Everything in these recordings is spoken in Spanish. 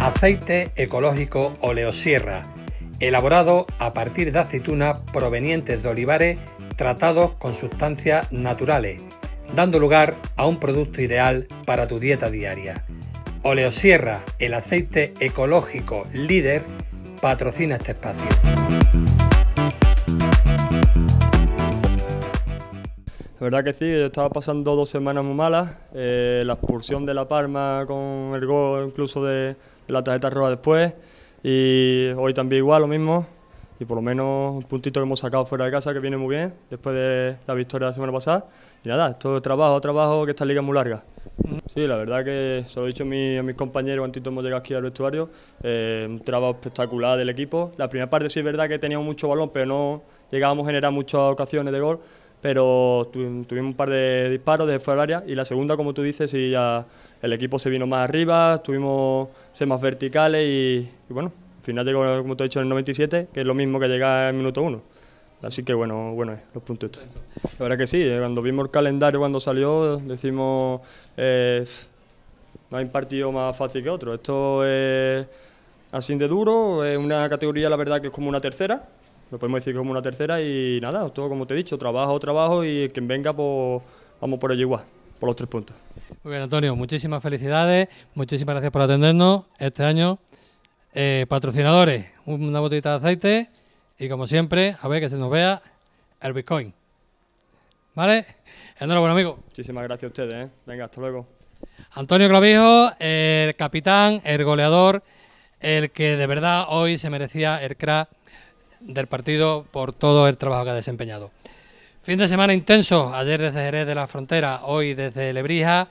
Aceite ecológico Oleosierra, elaborado a partir de aceitunas provenientes de olivares tratados con sustancias naturales, dando lugar a un producto ideal para tu dieta diaria. Oleosierra, el aceite ecológico líder, patrocina este espacio. La verdad que sí, estaba pasando dos semanas muy malas. Eh, la expulsión de La Palma con el gol incluso de, la tarjeta roja después. Y hoy también igual, lo mismo. Y por lo menos un puntito que hemos sacado fuera de casa que viene muy bien después de la victoria de la semana pasada. Y nada, esto es trabajo, trabajo, que esta liga es muy larga. Sí, la verdad que se lo he dicho a, mis compañeros antes hemos llegado aquí al vestuario, eh, un trabajo espectacular del equipo. La primera parte sí es verdad que teníamos mucho balón, pero no llegábamos a generar muchas ocasiones de gol pero tuvimos un par de disparos de fuera del área y la segunda, como tú dices, sí, ya el equipo se vino más arriba, tuvimos ser más verticales y, bueno, al final llegó, como te he dicho, en el 97, que es lo mismo que llega en minuto 1. Así que bueno, bueno, los puntos estos. La verdad que sí, eh, cuando vimos el calendario cuando salió, decimos, eh, no hay un partido más fácil que otro. Esto es así de duro, es una categoría, la verdad, que es como una tercera, lo podemos decir como una tercera y nada, todo como te he dicho, trabajo, trabajo y quien venga, pues vamos por ello igual, por los tres puntos. Muy bien, Antonio, muchísimas felicidades, muchísimas gracias por atendernos este año. Eh, patrocinadores, una botellita de aceite y como siempre, a ver que se nos vea el Bitcoin. ¿Vale? Enhorabuena, amigo. Muchísimas gracias a ustedes, ¿eh? Venga, hasta luego. Antonio Clavijo, el capitán, el goleador, el que de verdad hoy se merecía el crack del partido por todo el trabajo que ha desempeñado. Fin de semana intenso, ayer desde Jerez de la Frontera, hoy desde Lebrija,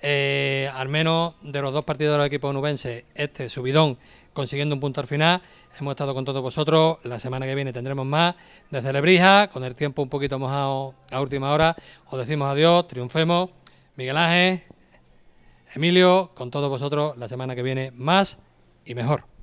eh, al menos de los dos partidos del equipo nubense, este subidón consiguiendo un punto al final. Hemos estado con todos vosotros. La semana que viene tendremos más desde Lebrija, con el tiempo un poquito mojado a última hora. Os decimos adiós, triunfemos. Miguel Ángel, Emilio, con todos vosotros la semana que viene más y mejor.